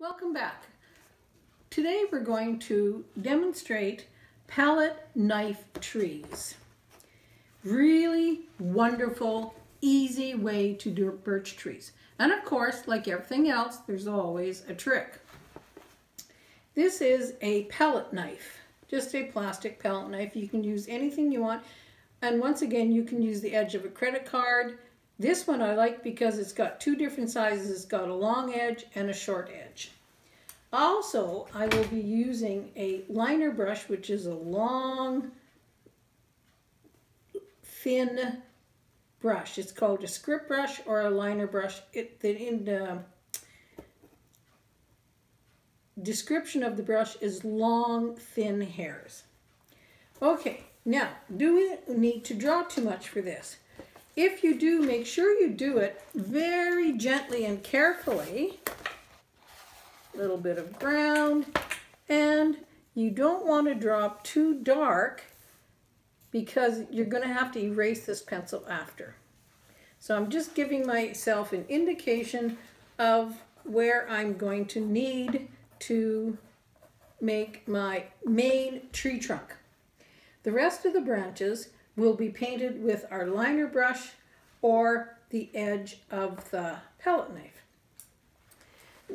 Welcome back. Today we're going to demonstrate palette knife trees. Really wonderful, easy way to do birch trees. And of course, like everything else, there's always a trick. This is a palette knife, just a plastic palette knife. You can use anything you want. And once again, you can use the edge of a credit card. This one I like because it's got two different sizes. It's got a long edge and a short edge. Also, I will be using a liner brush, which is a long, thin brush. It's called a script brush or a liner brush. It, the, in the description of the brush is long, thin hairs. Okay, now, do we need to draw too much for this? If you do, make sure you do it very gently and carefully little bit of ground, and you don't want to drop too dark because you're going to have to erase this pencil after. So I'm just giving myself an indication of where I'm going to need to make my main tree trunk. The rest of the branches will be painted with our liner brush or the edge of the palette knife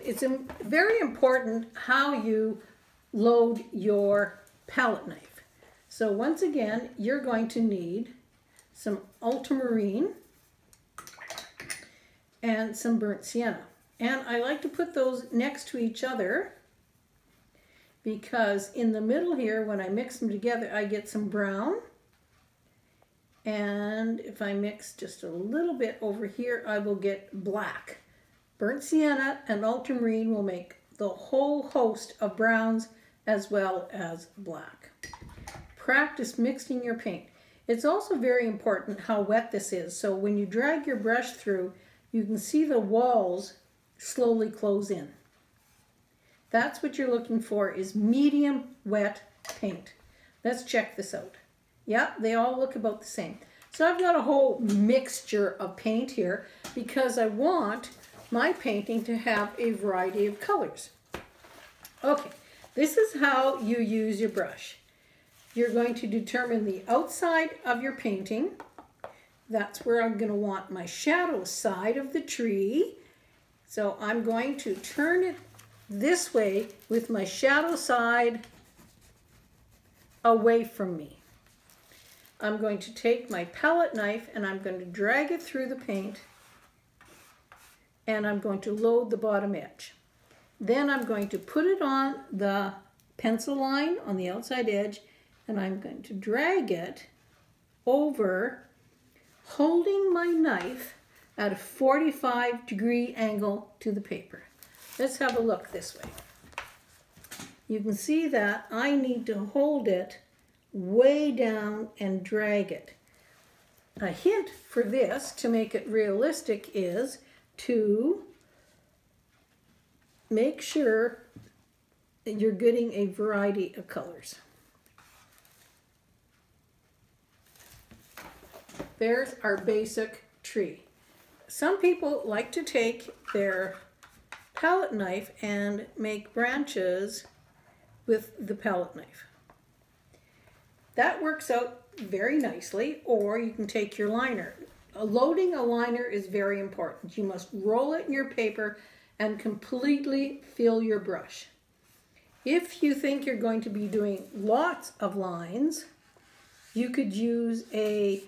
it's very important how you load your palette knife. So once again, you're going to need some ultramarine and some burnt sienna. And I like to put those next to each other because in the middle here, when I mix them together, I get some brown. And if I mix just a little bit over here, I will get black. Burnt sienna and ultramarine will make the whole host of browns as well as black. Practice mixing your paint. It's also very important how wet this is. So when you drag your brush through, you can see the walls slowly close in. That's what you're looking for is medium wet paint. Let's check this out. Yeah, they all look about the same. So I've got a whole mixture of paint here because I want my painting to have a variety of colors. Okay, this is how you use your brush. You're going to determine the outside of your painting. That's where I'm going to want my shadow side of the tree. So I'm going to turn it this way with my shadow side away from me. I'm going to take my palette knife and I'm going to drag it through the paint and I'm going to load the bottom edge. Then I'm going to put it on the pencil line on the outside edge and I'm going to drag it over holding my knife at a 45 degree angle to the paper. Let's have a look this way. You can see that I need to hold it way down and drag it. A hint for this to make it realistic is to make sure that you're getting a variety of colors. There's our basic tree. Some people like to take their palette knife and make branches with the palette knife. That works out very nicely, or you can take your liner loading a liner is very important. You must roll it in your paper and completely fill your brush. If you think you're going to be doing lots of lines, you could use a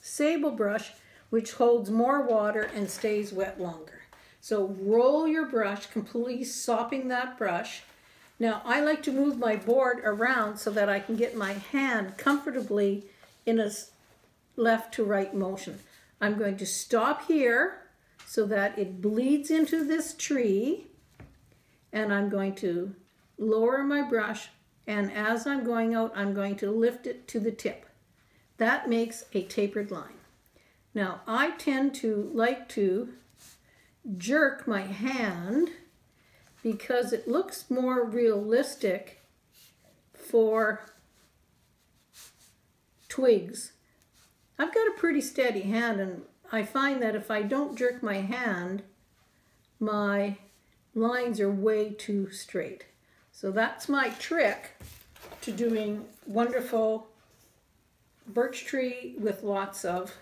sable brush which holds more water and stays wet longer. So roll your brush, completely sopping that brush. Now I like to move my board around so that I can get my hand comfortably in a left to right motion. I'm going to stop here so that it bleeds into this tree and I'm going to lower my brush and as I'm going out I'm going to lift it to the tip. That makes a tapered line. Now I tend to like to jerk my hand because it looks more realistic for twigs I've got a pretty steady hand and I find that if I don't jerk my hand, my lines are way too straight. So that's my trick to doing wonderful birch tree with lots of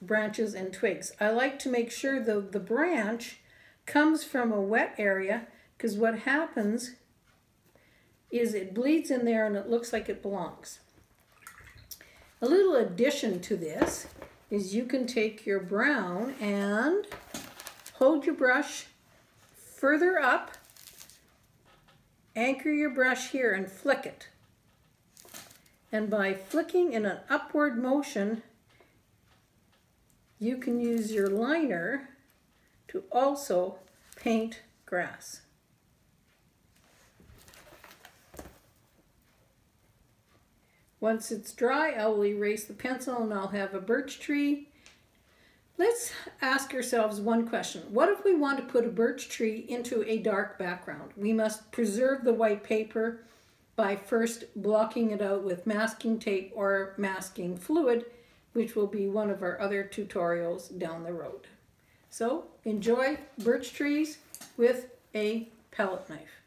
branches and twigs. I like to make sure the, the branch comes from a wet area because what happens is it bleeds in there and it looks like it belongs. A little addition to this is you can take your brown and hold your brush further up, anchor your brush here and flick it. And by flicking in an upward motion, you can use your liner to also paint grass. Once it's dry, I will erase the pencil and I'll have a birch tree. Let's ask ourselves one question. What if we want to put a birch tree into a dark background? We must preserve the white paper by first blocking it out with masking tape or masking fluid, which will be one of our other tutorials down the road. So enjoy birch trees with a palette knife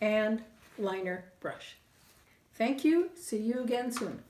and liner brush. Thank you. See you again soon.